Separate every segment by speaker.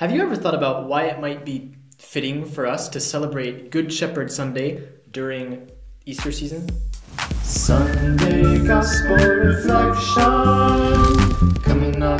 Speaker 1: Have you ever thought about why it might be fitting for us to celebrate Good Shepherd Sunday during Easter season?
Speaker 2: Sunday Gospel.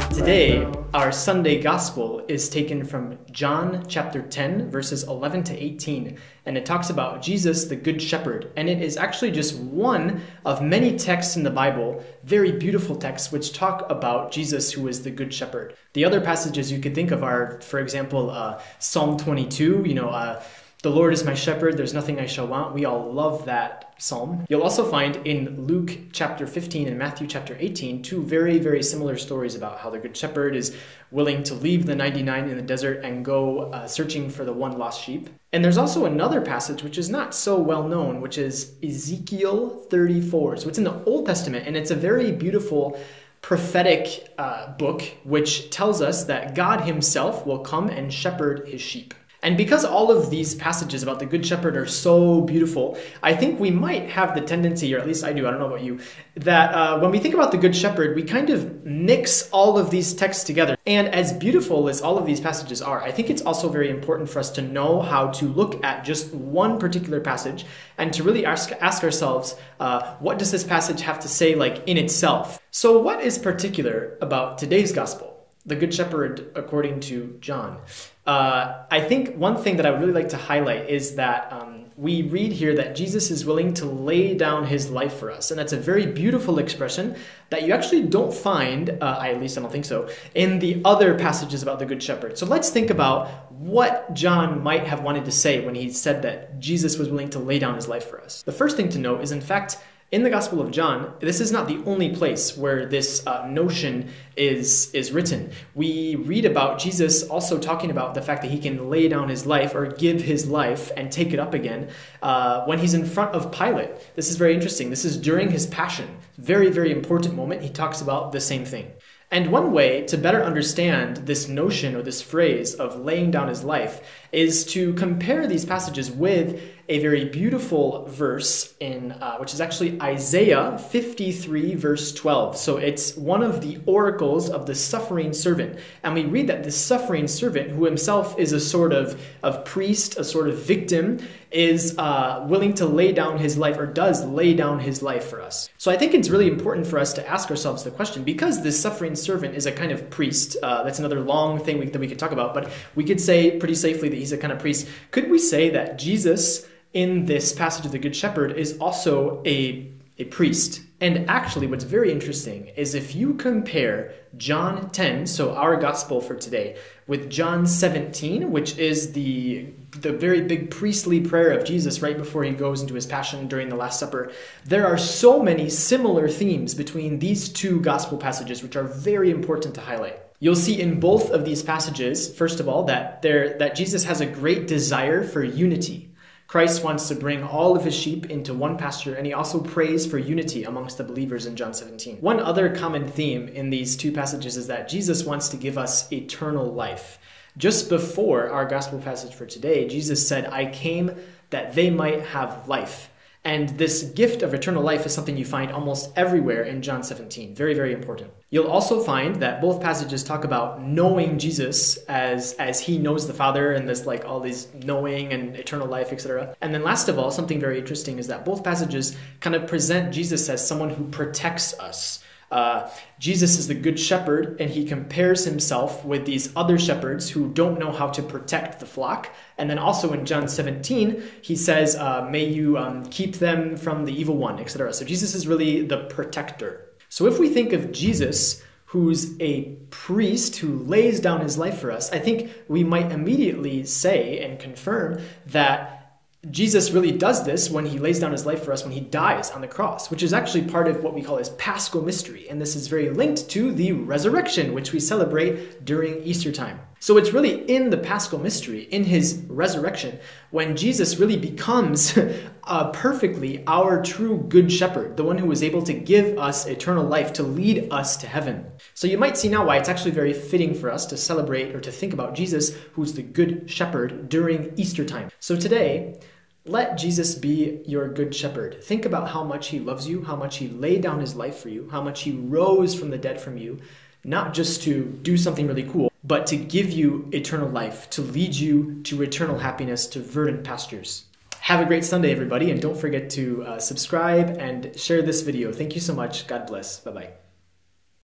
Speaker 1: Today, our Sunday Gospel is taken from John chapter 10, verses 11 to 18, and it talks about Jesus, the Good Shepherd. And it is actually just one of many texts in the Bible, very beautiful texts, which talk about Jesus, who is the Good Shepherd. The other passages you could think of are, for example, uh, Psalm 22, you know, uh, the Lord is my shepherd, there's nothing I shall want. We all love that psalm. You'll also find in Luke chapter 15 and Matthew chapter 18 two very, very similar stories about how the Good Shepherd is willing to leave the 99 in the desert and go uh, searching for the one lost sheep. And there's also another passage which is not so well known, which is Ezekiel 34. So it's in the Old Testament and it's a very beautiful prophetic uh, book which tells us that God Himself will come and shepherd His sheep. And because all of these passages about the Good Shepherd are so beautiful, I think we might have the tendency, or at least I do, I don't know about you, that uh, when we think about the Good Shepherd, we kind of mix all of these texts together. And as beautiful as all of these passages are, I think it's also very important for us to know how to look at just one particular passage and to really ask, ask ourselves, uh, what does this passage have to say, like in itself? So, what is particular about today's gospel? The Good Shepherd according to John. Uh, I think one thing that I would really like to highlight is that um, we read here that Jesus is willing to lay down his life for us. And that's a very beautiful expression that you actually don't find, uh, I, at least I don't think so, in the other passages about the Good Shepherd. So let's think about what John might have wanted to say when he said that Jesus was willing to lay down his life for us. The first thing to note is, in fact, in the Gospel of John, this is not the only place where this uh, notion is, is written. We read about Jesus also talking about the fact that he can lay down his life or give his life and take it up again uh, when he's in front of Pilate. This is very interesting. This is during his passion. Very, very important moment. He talks about the same thing. And one way to better understand this notion or this phrase of laying down his life is to compare these passages with a very beautiful verse in uh, which is actually Isaiah 53 verse 12. So it's one of the oracles of the suffering servant. And we read that the suffering servant who himself is a sort of, of priest, a sort of victim, is uh, willing to lay down his life or does lay down his life for us. So I think it's really important for us to ask ourselves the question because this suffering servant is a kind of priest. Uh, that's another long thing we, that we could talk about, but we could say pretty safely that he's a kind of priest. Could we say that Jesus in this passage of the Good Shepherd is also a, a priest. And actually, what's very interesting is if you compare John 10, so our gospel for today, with John 17, which is the, the very big priestly prayer of Jesus right before he goes into his passion during the Last Supper, there are so many similar themes between these two gospel passages, which are very important to highlight. You'll see in both of these passages, first of all, that, there, that Jesus has a great desire for unity. Christ wants to bring all of his sheep into one pasture, and he also prays for unity amongst the believers in John 17. One other common theme in these two passages is that Jesus wants to give us eternal life. Just before our gospel passage for today, Jesus said, I came that they might have life and this gift of eternal life is something you find almost everywhere in John 17. Very, very important. You'll also find that both passages talk about knowing Jesus as as he knows the Father and this like all these knowing and eternal life, etc. And then last of all, something very interesting is that both passages kind of present Jesus as someone who protects us uh, Jesus is the good shepherd, and he compares himself with these other shepherds who don't know how to protect the flock. And then also in John 17, he says, uh, May you um, keep them from the evil one, etc. So Jesus is really the protector. So if we think of Jesus, who's a priest who lays down his life for us, I think we might immediately say and confirm that Jesus really does this when he lays down his life for us when he dies on the cross, which is actually part of what we call his paschal mystery. And this is very linked to the resurrection, which we celebrate during Easter time. So it's really in the paschal mystery, in his resurrection, when Jesus really becomes uh, perfectly our true good shepherd, the one who was able to give us eternal life, to lead us to heaven. So you might see now why it's actually very fitting for us to celebrate or to think about Jesus, who's the good shepherd during Easter time. So today, let Jesus be your good shepherd. Think about how much he loves you, how much he laid down his life for you, how much he rose from the dead from you, not just to do something really cool, but to give you eternal life, to lead you to eternal happiness, to verdant pastures. Have a great Sunday, everybody, and don't forget to uh, subscribe and share this video. Thank you so much. God bless. Bye bye.